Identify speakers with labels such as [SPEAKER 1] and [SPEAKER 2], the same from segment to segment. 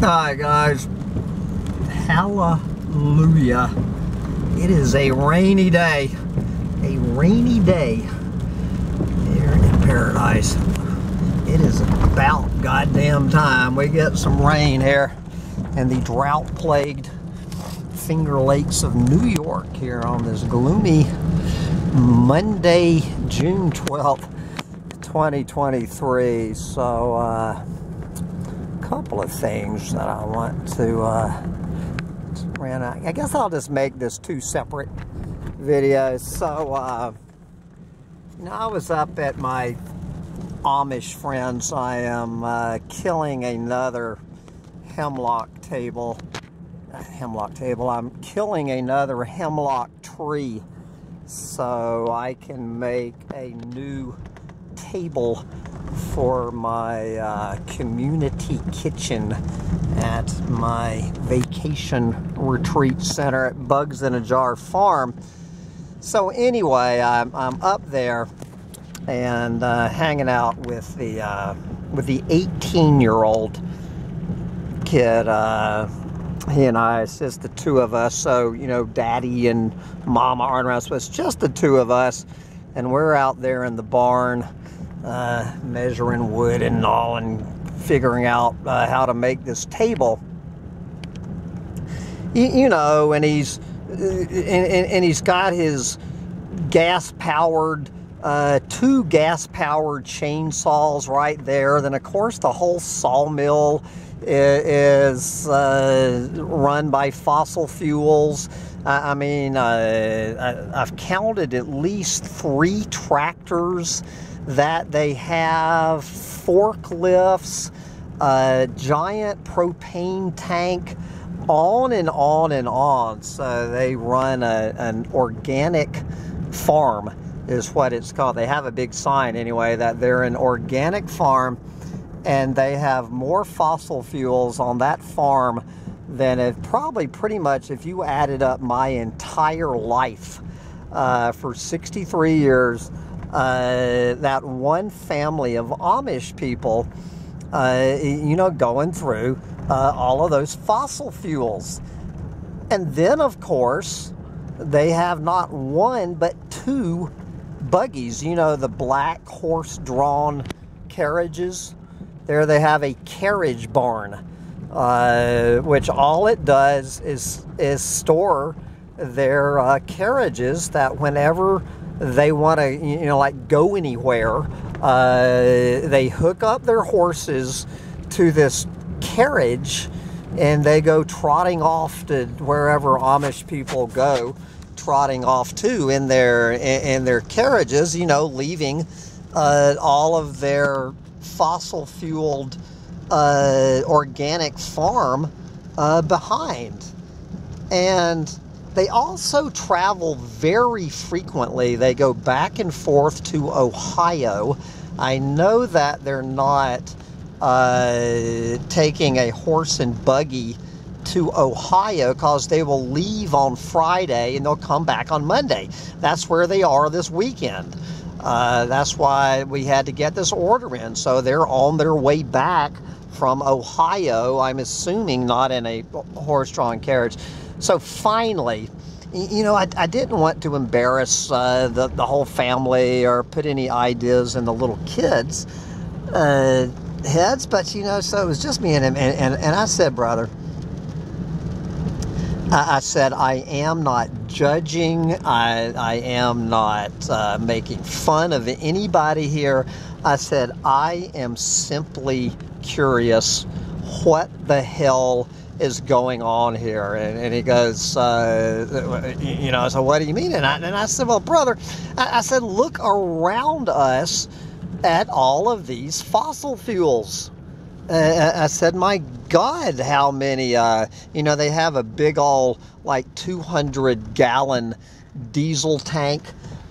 [SPEAKER 1] Hi guys. Hallelujah. It is a rainy day. A rainy day here in paradise. It is about goddamn time we get some rain here in the drought plagued Finger Lakes of New York here on this gloomy Monday, June 12th, 2023. So, uh, couple of things that I want to, uh, ran out. I guess I'll just make this two separate videos. So, uh, you know, I was up at my Amish friends. I am uh, killing another hemlock table. Uh, hemlock table. I'm killing another hemlock tree so I can make a new table for my uh, community kitchen at my vacation retreat center at Bugs in a Jar Farm. So anyway, I'm, I'm up there and uh, hanging out with the uh, with the 18 year old kid. Uh, he and I, it's just the two of us. So you know, Daddy and Mama aren't around, so it's just the two of us, and we're out there in the barn uh, measuring wood and all and figuring out uh, how to make this table. You, you know, and he's uh, and, and, and, he's got his gas powered uh, two gas powered chainsaws right there. Then of course the whole sawmill is uh, run by fossil fuels. I mean, uh, I've counted at least three tractors that they have forklifts, a giant propane tank, on and on and on. So they run a, an organic farm, is what it's called. They have a big sign anyway that they're an organic farm and they have more fossil fuels on that farm than if probably pretty much if you added up my entire life uh, for 63 years uh, that one family of Amish people, uh, you know, going through uh, all of those fossil fuels. And then, of course, they have not one but two buggies, you know, the black horse drawn carriages. There they have a carriage barn, uh, which all it does is, is store their uh, carriages that whenever they want to, you know, like go anywhere. Uh, they hook up their horses to this carriage and they go trotting off to wherever Amish people go, trotting off to in their in their carriages, you know, leaving uh, all of their fossil fueled uh, organic farm uh, behind. And they also travel very frequently. They go back and forth to Ohio. I know that they're not uh, taking a horse and buggy to Ohio because they will leave on Friday and they'll come back on Monday. That's where they are this weekend. Uh, that's why we had to get this order in. So they're on their way back from Ohio, I'm assuming not in a horse drawn carriage. So finally, you know, I, I didn't want to embarrass uh, the, the whole family or put any ideas in the little kids' uh, heads, but you know, so it was just me and him. And, and, and I said, brother, I, I, said, I am not judging, I, I am not uh, making fun of anybody here. I said, I am simply curious what the hell is going on here? And, and he goes, uh, you know, so what do you mean? And I, and I said, well, brother, I, I said, look around us at all of these fossil fuels. Uh, I said, my God, how many, uh, you know, they have a big old, like 200 gallon diesel tank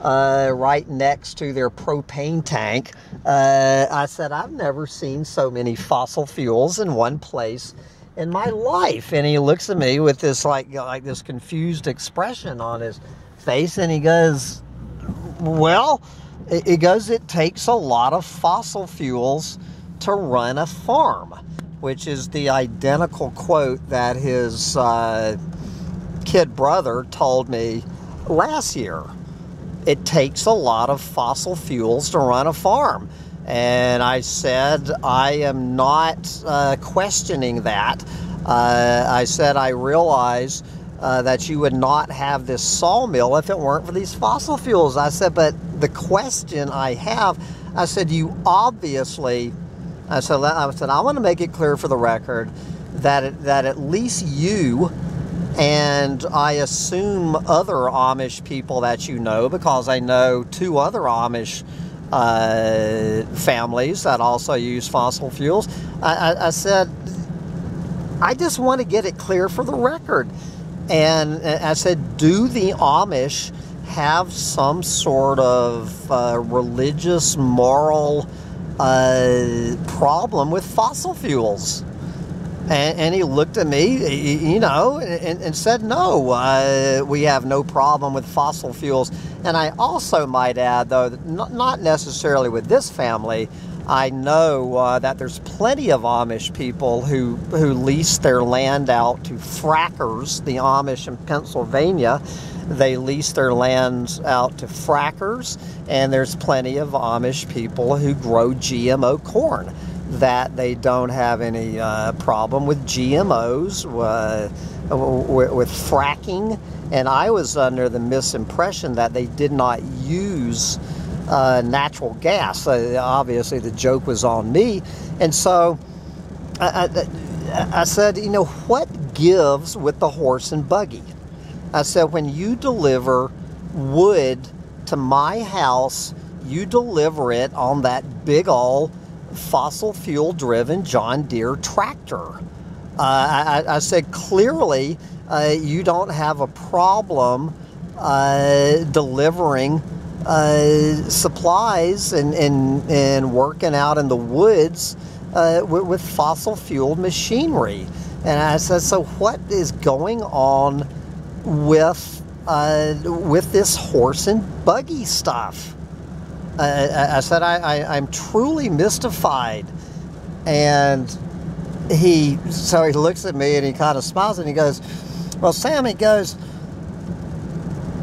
[SPEAKER 1] uh, right next to their propane tank. Uh, I said, I've never seen so many fossil fuels in one place in my life. And he looks at me with this like like this confused expression on his face, and he goes, "Well," he goes, "It takes a lot of fossil fuels to run a farm." which is the identical quote that his uh, kid brother told me last year. It takes a lot of fossil fuels to run a farm. And I said, I am not uh, questioning that. Uh, I said, I realize uh, that you would not have this sawmill if it weren't for these fossil fuels. I said, but the question I have, I said, you obviously, I said, I said, I want to make it clear for the record that it, that at least you and I assume other Amish people that you know because I know two other Amish uh, families that also use fossil fuels. I, I, I, said, I just want to get it clear for the record. And I said, do the Amish have some sort of uh, religious, moral uh, problem with fossil fuels? And, and, he looked at me, you know, and, and said, no, uh, we have no problem with fossil fuels. And I also might add, though, not necessarily with this family, I know uh, that there's plenty of Amish people who, who lease their land out to frackers, the Amish in Pennsylvania. They lease their lands out to frackers, and there's plenty of Amish people who grow GMO corn that they don't have any uh, problem with GMOs, uh, with, fracking. And I was under the misimpression that they did not use uh, natural gas. Uh, obviously, the joke was on me. And so I, I, I said, you know, what gives with the horse and buggy? I said, when you deliver wood to my house, you deliver it on that big old fossil fuel driven John Deere tractor. Uh, I, I, said clearly uh, you don't have a problem uh, delivering uh, supplies and, and, and working out in the woods uh, with, with fossil fueled machinery. And I said, so what is going on with uh, with this horse and buggy stuff? I, I said, I, I, I'm truly mystified. And he, so he looks at me and he kind of smiles and he goes, Well, Sam, he goes,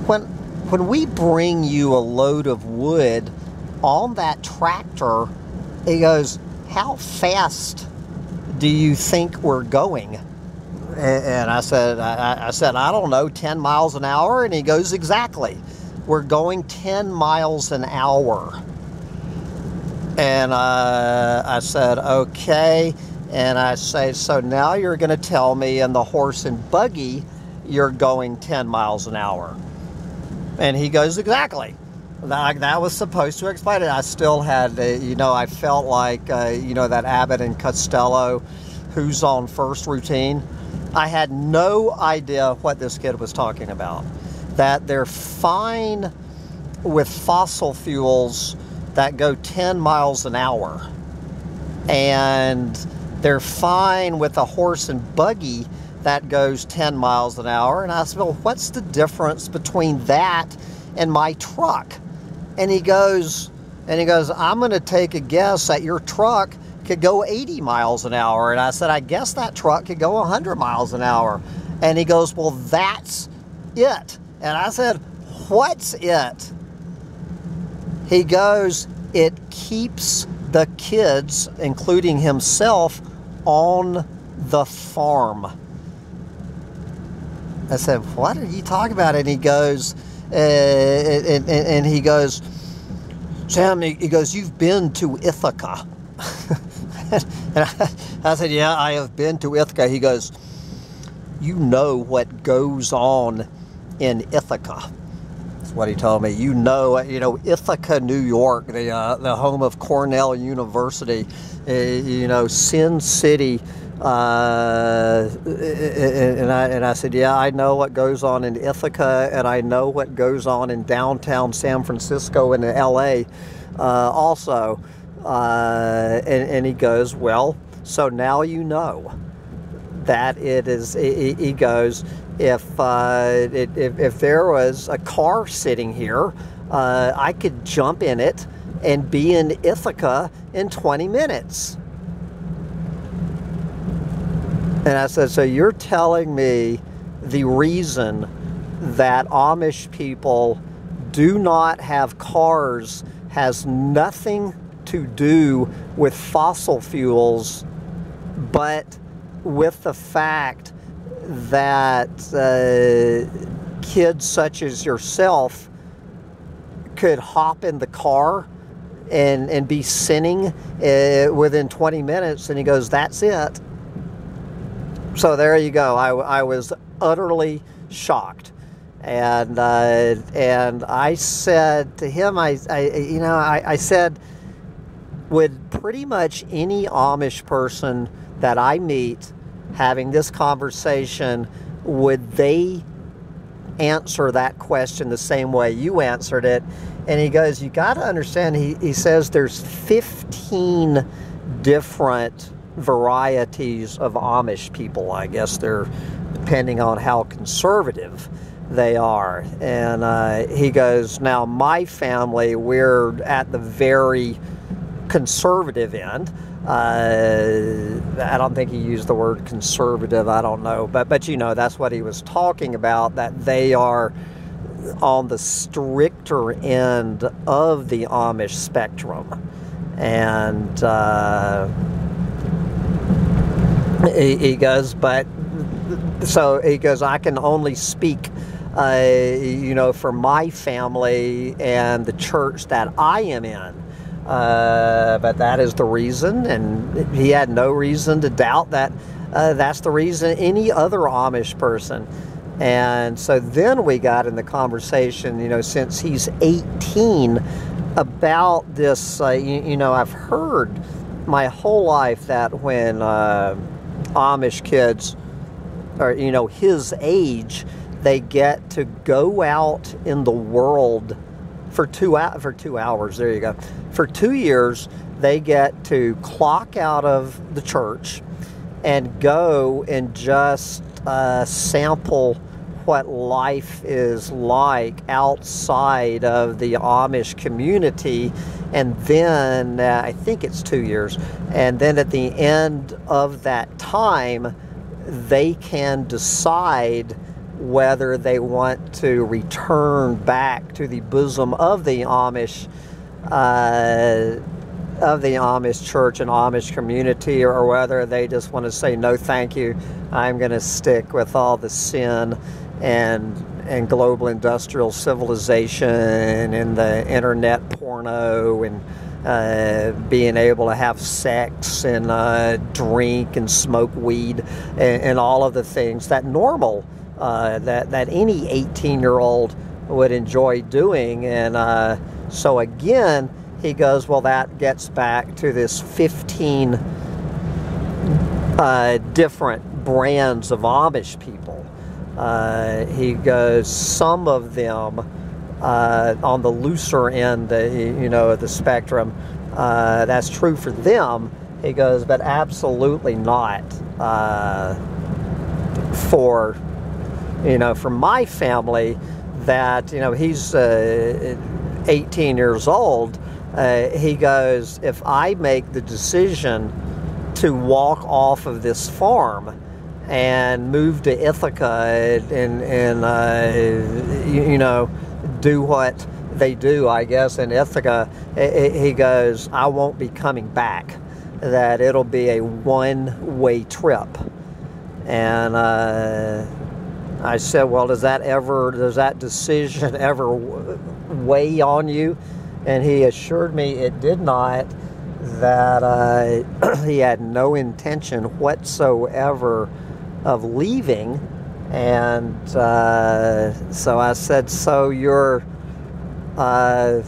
[SPEAKER 1] when, when we bring you a load of wood on that tractor, he goes, How fast do you think we're going? And I said, I, I said, I don't know, 10 miles an hour. And he goes, Exactly we're going 10 miles an hour. And uh, I said, okay. And I say, so now you're going to tell me in the horse and buggy you're going 10 miles an hour. And he goes, exactly. That, that was supposed to explain it. I still had, uh, you know, I felt like, uh, you know, that Abbott and Costello, who's on first routine. I had no idea what this kid was talking about that they're fine with fossil fuels that go 10 miles an hour. And they're fine with a horse and buggy that goes 10 miles an hour. And I said, Well, what's the difference between that and my truck? And he goes, and he goes, I'm going to take a guess that your truck could go 80 miles an hour. And I said, I guess that truck could go 100 miles an hour. And he goes, Well, that's it. And I said, What's it? He goes, It keeps the kids, including himself, on the farm. I said, What are you talking about? And he goes, uh, and, and, and, he goes, Sam, he goes, You've been to Ithaca. and I, I said, Yeah, I have been to Ithaca. He goes, You know what goes on in Ithaca. That's what he told me. You know, you know Ithaca, New York, the uh, the home of Cornell University. Uh, you know, Sin City. Uh, and I and I said, yeah, I know what goes on in Ithaca, and I know what goes on in downtown San Francisco and L.A. Uh, also. Uh, and, and he goes, well, so now you know that it is. He goes, if, uh, it, if, if there was a car sitting here, uh, I could jump in it and be in Ithaca in 20 minutes. And I said, So you're telling me the reason that Amish people do not have cars has nothing to do with fossil fuels, but with the fact that uh, kids such as yourself could hop in the car and, and be sinning uh, within 20 minutes. And he goes, That's it. So there you go. I, I was utterly shocked. And, uh, and I said to him, I, I you know, I, I said, would pretty much any Amish person that I meet having this conversation, would they answer that question the same way you answered it? And he goes, You got to understand, he, he says there's 15 different varieties of Amish people. I guess they're depending on how conservative they are. And uh, he goes, Now, my family, we're at the very conservative end. Uh, I don't think he used the word conservative. I don't know, but but you know that's what he was talking about. That they are on the stricter end of the Amish spectrum, and uh, he, he goes, but so he goes. I can only speak. Uh, you know, for my family and the church that I am in. Uh, but that is the reason, and he had no reason to doubt that uh, that's the reason any other Amish person. And so then we got in the conversation, you know, since he's 18, about this. Uh, you, you, know, I've heard my whole life that when uh, Amish kids are, you know, his age, they get to go out in the world for two for two hours. There you go. For two years, they get to clock out of the church and go and just uh, sample what life is like outside of the Amish community. And then uh, I think it's two years. And then at the end of that time, they can decide whether they want to return back to the bosom of the Amish, uh, of the Amish church and Amish community, or whether they just want to say no, thank you. I'm going to stick with all the sin and and global industrial civilization and the internet porno and uh, being able to have sex and uh, drink and smoke weed and, and, all of the things that normal uh, that that any 18 year old would enjoy doing. And uh, so again, he goes, well, that gets back to this 15 uh, different brands of Amish people. Uh, he goes, some of them uh, on the looser end, you know, of the spectrum. Uh, that's true for them. He goes, but absolutely not for you know, from my family that, you know, he's uh, 18 years old. Uh, he goes, if I make the decision to walk off of this farm and move to Ithaca and, and uh, you, you, know, do what they do, I guess, in Ithaca, he goes, I won't be coming back. That it'll be a one way trip. And, uh, I said, well, does that ever, does that decision ever weigh on you? And he assured me it did not, that uh, he had no intention whatsoever of leaving. And uh, so I said, so you're, uh,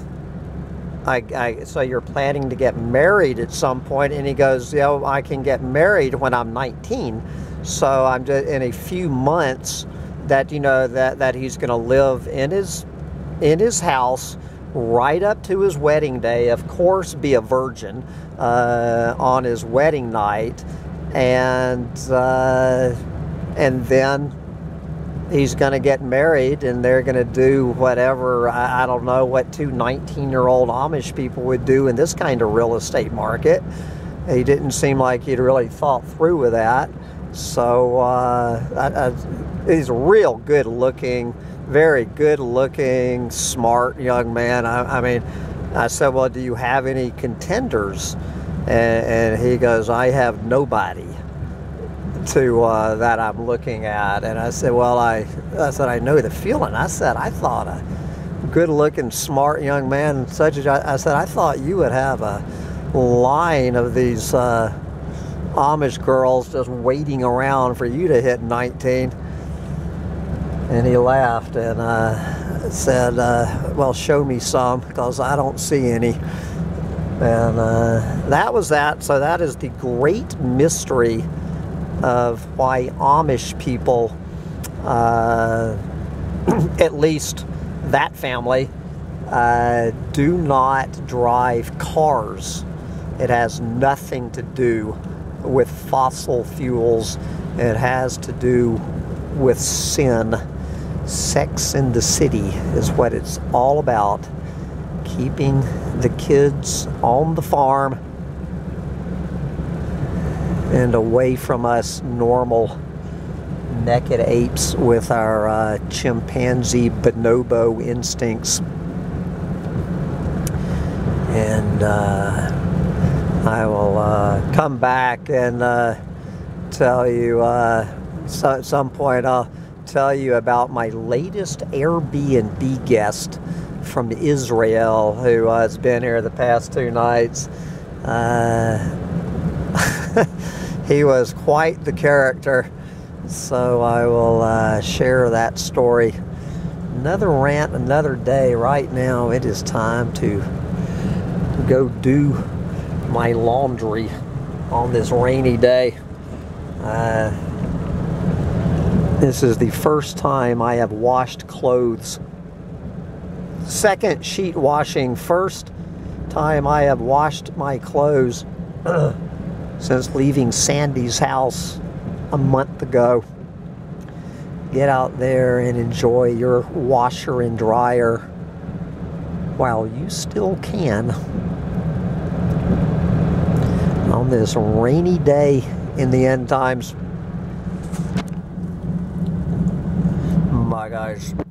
[SPEAKER 1] I, I, so you're planning to get married at some point? And he goes, yeah, I can get married when I'm 19. So I'm just in a few months that you know that that he's going to live in his in his house right up to his wedding day. Of course, be a virgin uh, on his wedding night, and uh, and then he's going to get married, and they're going to do whatever I, I don't know what two 19 year old Amish people would do in this kind of real estate market. He didn't seem like he'd really thought through with that. So uh, I, I, he's a real good looking, very good looking, smart young man. I, I mean, I said, Well, do you have any contenders? And, and he goes, I have nobody to uh, that I'm looking at. And I said, Well, I, I said, I know the feeling. I said, I thought a good looking, smart young man such as I, I said, I thought you would have a line of these uh, Amish girls just waiting around for you to hit 19. And he laughed and uh, said, uh, Well, show me some because I don't see any. And uh, that was that. So, that is the great mystery of why Amish people, uh, at least that family, uh, do not drive cars. It has nothing to do with fossil fuels, it has to do with sin. Sex in the City is what it's all about. Keeping the kids on the farm and away from us normal naked apes with our uh, chimpanzee bonobo instincts. And uh, I will uh, come back and uh, tell you uh, at some point I'll tell you about my latest Airbnb guest from Israel who has been here the past two nights. Uh, he was quite the character, so I will uh, share that story. Another rant, another day. Right now, it is time to go do my laundry on this rainy day. Uh, this is the first time I have washed clothes. Second sheet washing, first time I have washed my clothes since leaving Sandy's house a month ago. Get out there and enjoy your washer and dryer while you still can on this rainy day in the end times. Guys.